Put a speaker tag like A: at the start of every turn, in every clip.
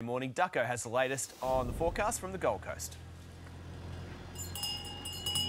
A: Good morning. Ducko has the latest on the forecast from the Gold Coast.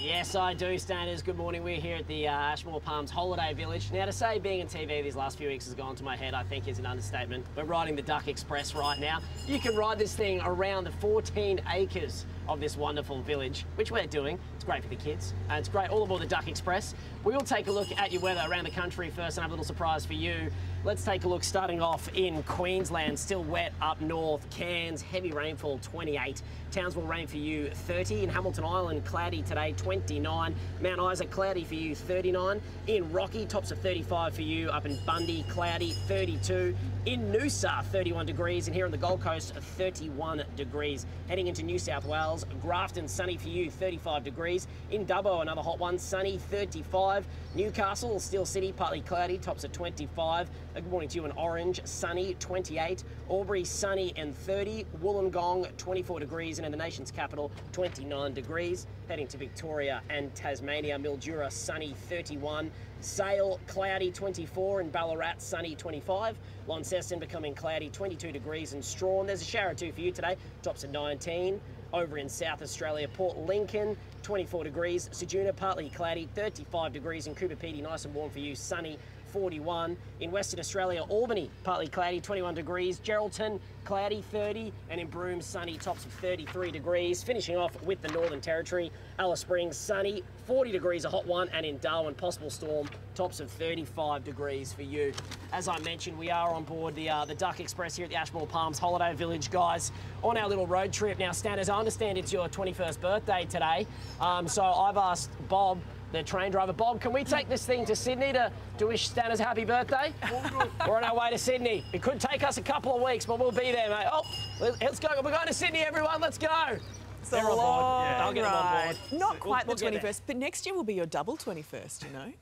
B: Yes, I do, Stanners. Good morning. We're here at the uh, Ashmore Palms Holiday Village. Now, to say being in TV these last few weeks has gone to my head, I think is an understatement. We're riding the Duck Express right now. You can ride this thing around the 14 acres of this wonderful village, which we're doing. It's great for the kids, and it's great all aboard the Duck Express. We will take a look at your weather around the country first and have a little surprise for you. Let's take a look starting off in Queensland, still wet up north. Cairns, heavy rainfall 28. Townsville rain for you 30. In Hamilton Island, cloudy today 29. Mount Isa, cloudy for you 39. In Rocky, tops of 35 for you. Up in Bundy, cloudy 32. In Noosa, 31 degrees. And here on the Gold Coast, 31 degrees. Heading into New South Wales, Grafton, sunny for you 35 degrees. In Dubbo, another hot one, sunny 35. Newcastle, Steel City, partly cloudy, tops at 25. A Good morning to you in Orange, sunny 28. Albury, sunny and 30. Wollongong, 24 degrees. And in the nation's capital, 29 degrees. Heading to Victoria and Tasmania, Mildura, sunny 31. Sale, cloudy 24. In Ballarat, sunny 25. Launceston becoming cloudy 22 degrees. And Strahan, there's a shower or two for you today, tops of 19 over in South Australia. Port Lincoln, 24 degrees. Ceduna, partly cloudy, 35 degrees. And Coober Pedy, nice and warm for you, sunny, 41. In Western Australia, Albany, partly cloudy, 21 degrees. Geraldton, cloudy, 30. And in Broome, sunny, tops of 33 degrees. Finishing off with the Northern Territory, Alice Springs, sunny, 40 degrees, a hot one. And in Darwin, possible storm, tops of 35 degrees for you. As I mentioned, we are on board the, uh, the Duck Express here at the Ashmore Palms Holiday Village, guys, on our little road trip. Now, Stan, as I understand it's your 21st birthday today. Um, so I've asked Bob, the train driver. Bob, can we take this thing to Sydney to, to wish Stanners a happy birthday? We're on our way to Sydney. It could take us a couple of weeks, but we'll be there, mate. Oh, let's go. We're going to Sydney, everyone. Let's go.
C: It's a
B: They're on board.
C: long
B: Yeah. I'll get them on board.
C: Not
B: We'll-
C: quite
B: we'll
C: the
B: there.
C: 21st, but next year will be your double 21st, you know?